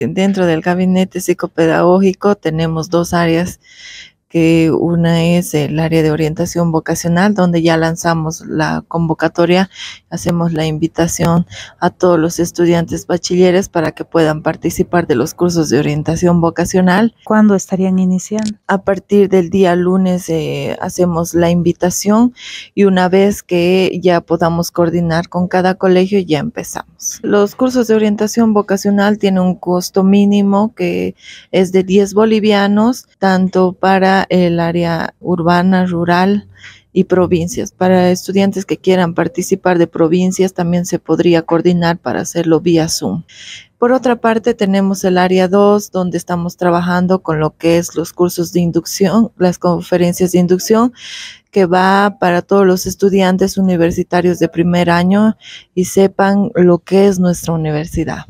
Dentro del gabinete psicopedagógico tenemos dos áreas que una es el área de orientación vocacional, donde ya lanzamos la convocatoria, hacemos la invitación a todos los estudiantes bachilleres para que puedan participar de los cursos de orientación vocacional. ¿Cuándo estarían iniciando? A partir del día lunes eh, hacemos la invitación y una vez que ya podamos coordinar con cada colegio, ya empezamos. Los cursos de orientación vocacional tienen un costo mínimo que es de 10 bolivianos, tanto para el área urbana, rural y provincias. Para estudiantes que quieran participar de provincias también se podría coordinar para hacerlo vía Zoom. Por otra parte, tenemos el área 2, donde estamos trabajando con lo que es los cursos de inducción, las conferencias de inducción, que va para todos los estudiantes universitarios de primer año y sepan lo que es nuestra universidad.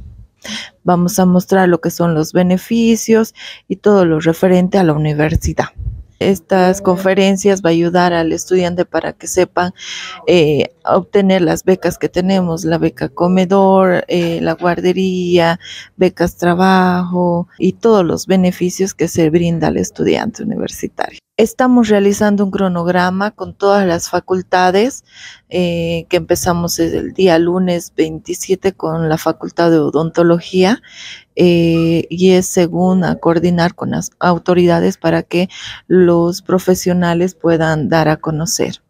Vamos a mostrar lo que son los beneficios y todo lo referente a la universidad. Estas conferencias va a ayudar al estudiante para que sepan eh, obtener las becas que tenemos, la beca comedor, eh, la guardería, becas trabajo y todos los beneficios que se brinda al estudiante universitario. Estamos realizando un cronograma con todas las facultades eh, que empezamos el día lunes 27 con la Facultad de Odontología eh, y es según a coordinar con las autoridades para que los profesionales puedan dar a conocer.